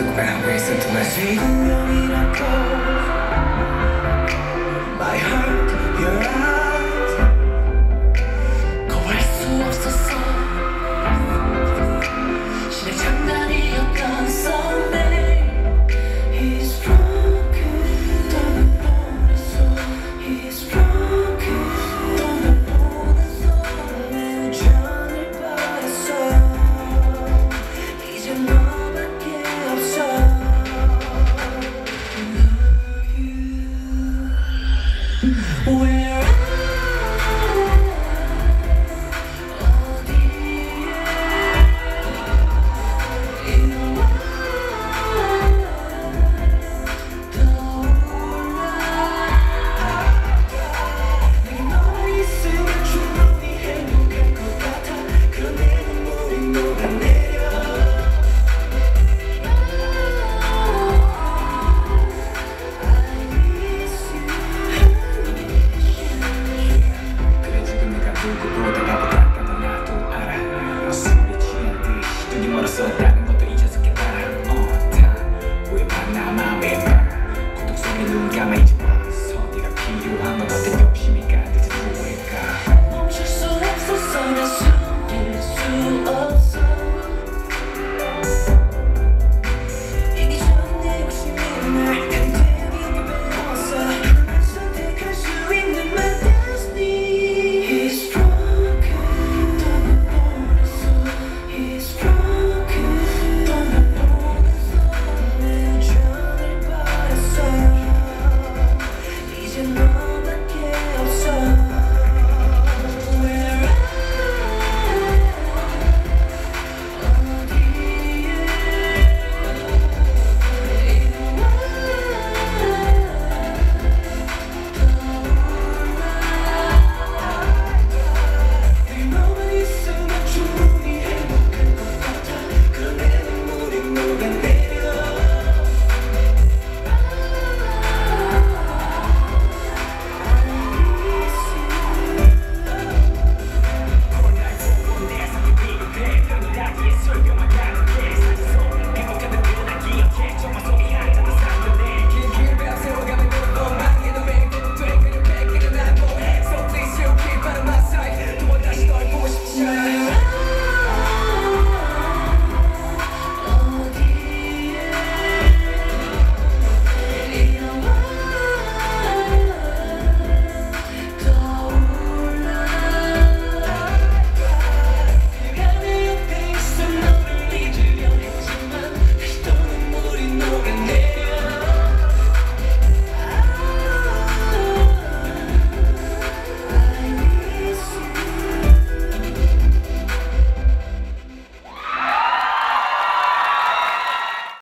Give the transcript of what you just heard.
It's just too bad reason